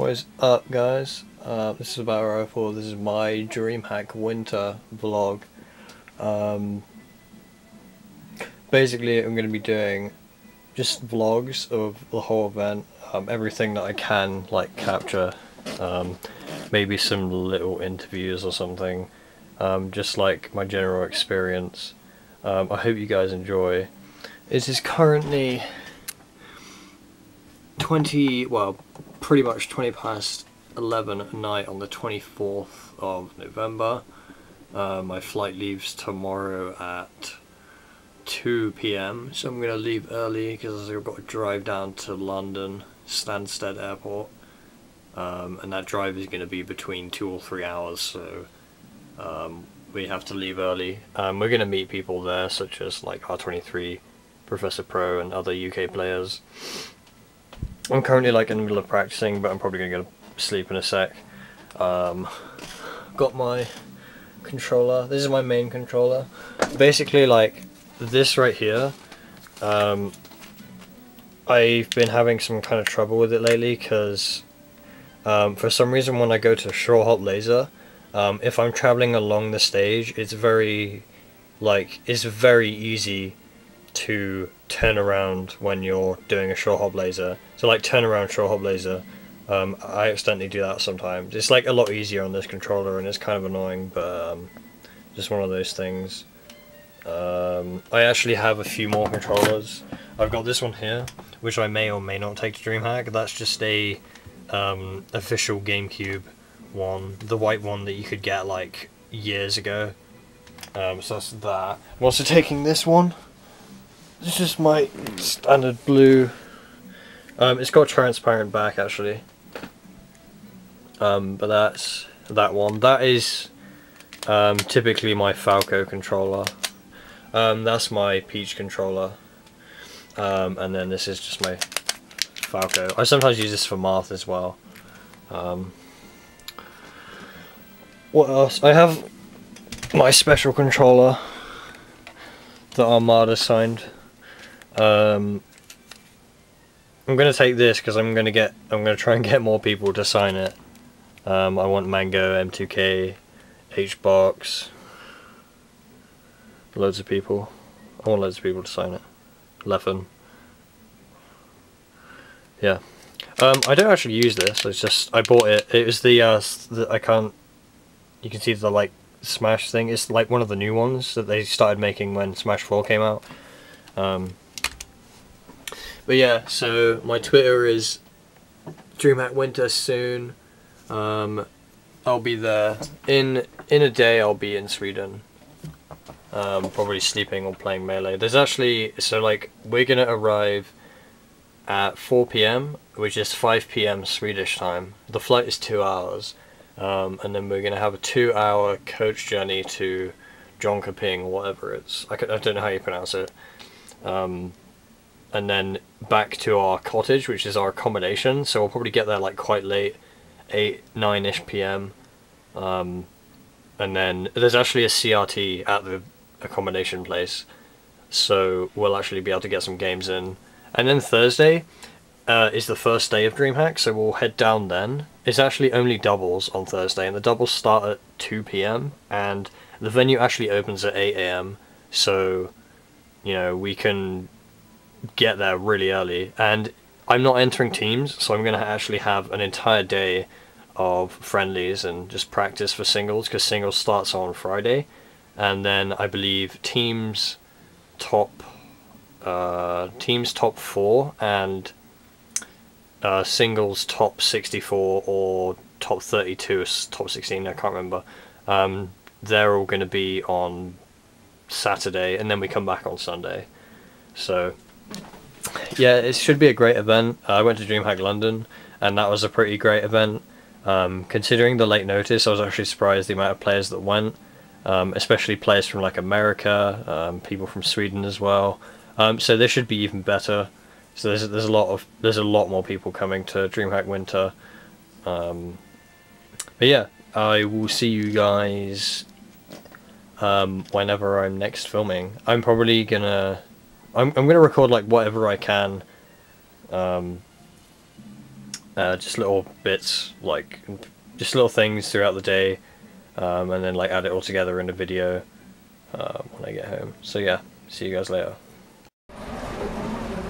What is up, guys? Uh, this is Battle Rifle. This is my DreamHack Winter vlog. Um, basically, I'm going to be doing just vlogs of the whole event, um, everything that I can like capture. Um, maybe some little interviews or something. Um, just like my general experience. Um, I hope you guys enjoy. It is currently 20, well, pretty much 20 past 11 at night on the 24th of November. Uh, my flight leaves tomorrow at 2 p.m. So I'm going to leave early because I've got to drive down to London Stansted Airport. Um, and that drive is going to be between two or three hours, so um, we have to leave early. Um, we're going to meet people there, such as like R23, Professor Pro, and other UK players. I'm currently like in the middle of practicing, but I'm probably to go to sleep in a sec. Um, got my controller. This is my main controller. Basically, like this right here. Um, I've been having some kind of trouble with it lately because um, for some reason when I go to short hop laser, um, if I'm traveling along the stage, it's very, like, it's very easy to turn around when you're doing a short hop laser. So like turn around short hop laser, um, I accidentally do that sometimes. It's like a lot easier on this controller and it's kind of annoying, but um, just one of those things. Um, I actually have a few more controllers. I've got this one here, which I may or may not take to DreamHack. That's just a um, official GameCube one, the white one that you could get like years ago. Um, so that's that. I'm also taking this one. This is my standard blue. Um, it's got transparent back actually. Um, but that's that one. That is um, typically my Falco controller. Um, that's my Peach controller. Um, and then this is just my Falco. I sometimes use this for Marth as well. Um, what else? I have my special controller that Armada signed. Um, I'm gonna take this because I'm gonna get. I'm gonna try and get more people to sign it. Um, I want Mango, M2K, HBox, loads of people. I want loads of people to sign it. Leffen. Yeah. Um, I don't actually use this. It's just I bought it. It was the, uh, the I can't. You can see the like Smash thing. It's like one of the new ones that they started making when Smash 4 came out. Um, but yeah, so my Twitter is DreamHack Winter soon. Um, I'll be there in in a day. I'll be in Sweden. Um, probably sleeping or playing melee. There's actually so like we're gonna arrive at 4 p.m., which is 5 p.m. Swedish time. The flight is two hours, um, and then we're gonna have a two-hour coach journey to Jonkoping, whatever it's. I, I don't know how you pronounce it. Um, and then back to our cottage, which is our accommodation. So we'll probably get there like quite late, eight, nine ish p.m. Um, and then there's actually a CRT at the accommodation place, so we'll actually be able to get some games in. And then Thursday uh, is the first day of DreamHack, so we'll head down then. It's actually only doubles on Thursday, and the doubles start at 2 p.m. and the venue actually opens at 8 a.m. So, you know, we can get there really early. And I'm not entering teams, so I'm going to actually have an entire day of friendlies and just practice for singles because singles starts on Friday. And then I believe teams top uh, teams top four and uh, singles top 64 or top 32 top 16 I can't remember um, they're all going to be on Saturday and then we come back on Sunday so yeah, it should be a great event. Uh, I went to DreamHack London, and that was a pretty great event. Um, considering the late notice, I was actually surprised the amount of players that went, um, especially players from like America, um, people from Sweden as well. Um, so this should be even better. So there's there's a lot of there's a lot more people coming to DreamHack Winter. Um, but yeah, I will see you guys um, whenever I'm next filming. I'm probably gonna I'm, I'm going to record like whatever I can um, uh, just little bits, like just little things throughout the day, um, and then like add it all together in a video uh, when I get home. So yeah, see you guys later.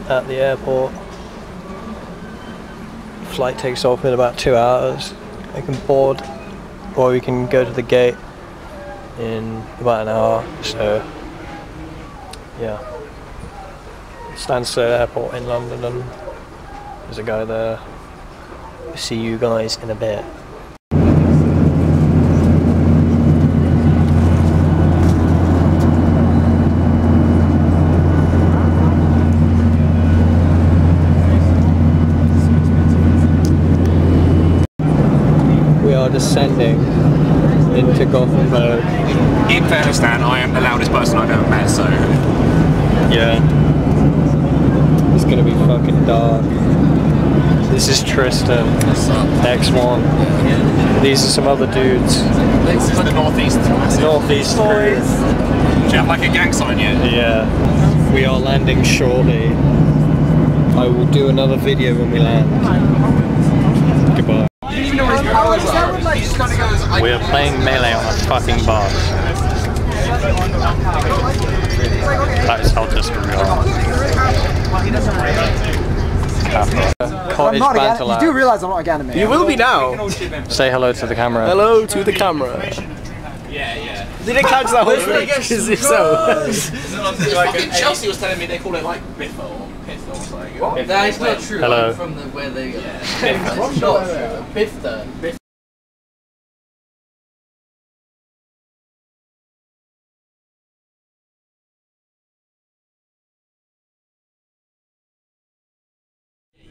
At the airport, flight takes off in about two hours. I can board, or we can go to the gate in about an hour. So yeah. Stansted Airport in London and there's a guy there. See you guys in a bit. We are descending into Gothenburg. In fairness, I am the loudest person I've ever met, so Yeah. Gonna be fucking dark. This is Tristan, X1. These are some other dudes. this is the northeast. Massive. Northeast boys. Do you have like a gang sign yet? Yeah. We are landing shortly. I will do another video when we land. Goodbye. We are playing melee on a fucking bus. That is how desperate we are. Kappa. I'm Cottage not a banter Gan- you do realize I'm not a Ganymede. You will be now. Say hello to the camera. Hello to the camera. Yeah, yeah. Did it catch that whole speech. Is it so? fucking Chelsea was telling me they call it like biffle. or Piff or something. What? That is not true. Hello. From the where they. It's not true.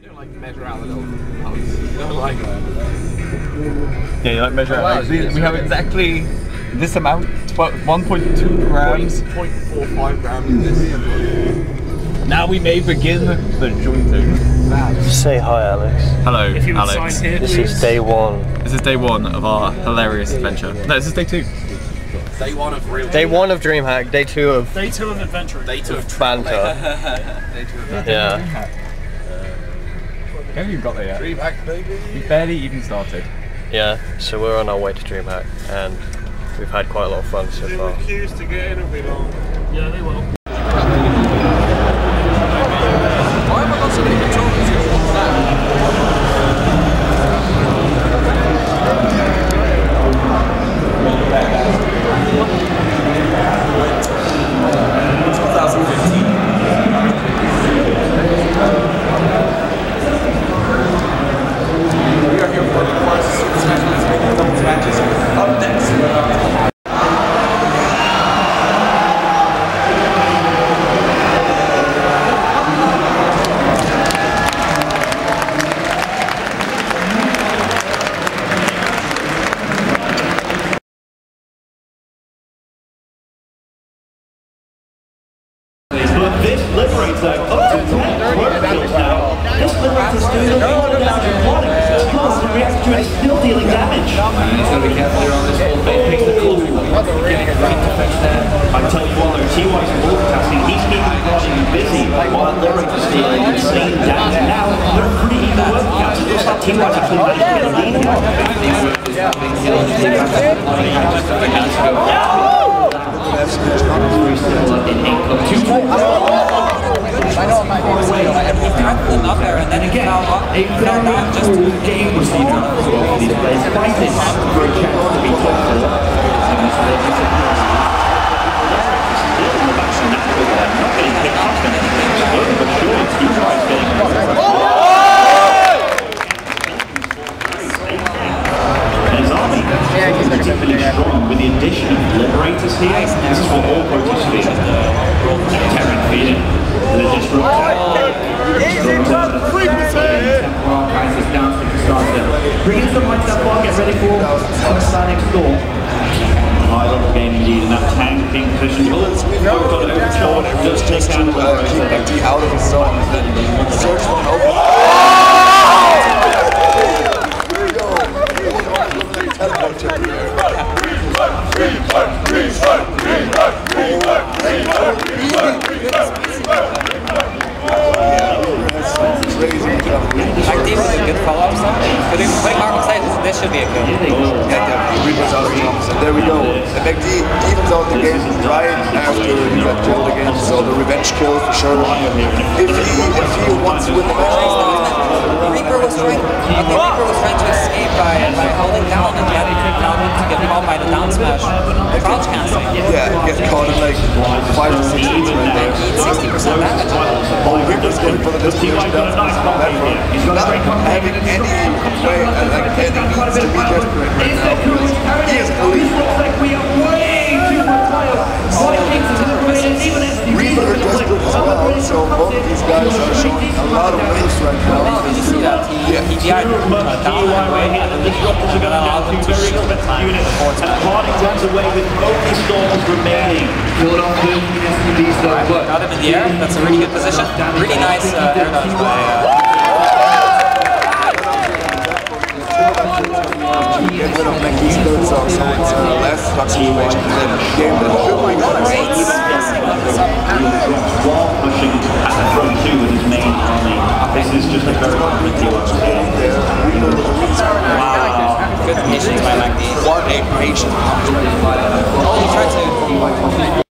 You don't like measure out the little pumps. You don't like Yeah, you like measure out. We we have exactly this amount, but 1.2 grams. 0.45 grams in this. Now we may begin the jointing. Say hi, Alex. Hello, Alex. This is day one. This is day one of our hilarious adventure. No, this is day two. Day one of real. Day one of DreamHack. Day two of Day two of adventure. Day two of banter. Day two of Yeah. Haven't even got there yet. Dreamhack, baby. We barely even started. Yeah. So we're on our way to DreamHack, and we've had quite a lot of fun so far. Queues to get in will be long. Yeah, they will. This liberates them up to 10 workfields now. This liberates us doing all the damage in one. Constant reacts to it, still dealing damage. He's gonna be careful here on this whole thing. Picks the cool Getting a great defense there. I tell you what, though, T-White's multitasking. He's keeping Prodigy busy while Liberator's dealing insane damage. Now, they're pretty even workouts. It looks like T-White's actually managed to get a lead here. And then again, a very full game procedure for these players. For a chance to be top four. Bring in some lights up bar, get ready for Star next door. High level game indeed, and that tank being positioned. Well, it's got an overcharge, just take down the liberator. out of his zone. Search one open. Like these are good follow-ups. After he got killed again. So the revenge kill for sure. If he if he wants to win the match, Reaper was trying. Okay, Reaper was trying to escape by by holding down and getting down to get caught by the down smash, The crouch cancel. yeah, get caught in like five or six hits right there. Sixty percent damage. Oh, Reaper's going for the destination down He's not having any way, uh, like any means to be desperate right now he is elite. Uh, down and away, and then he allowed him to shield the time before time. Party runs away with only storms remaining. Got him in the air. That's a really good position. Really nice uh, air dodge by. Uh, MacD's third song, so this is just a very Wow. Good patience by MacD. What a patient Oh, he tried to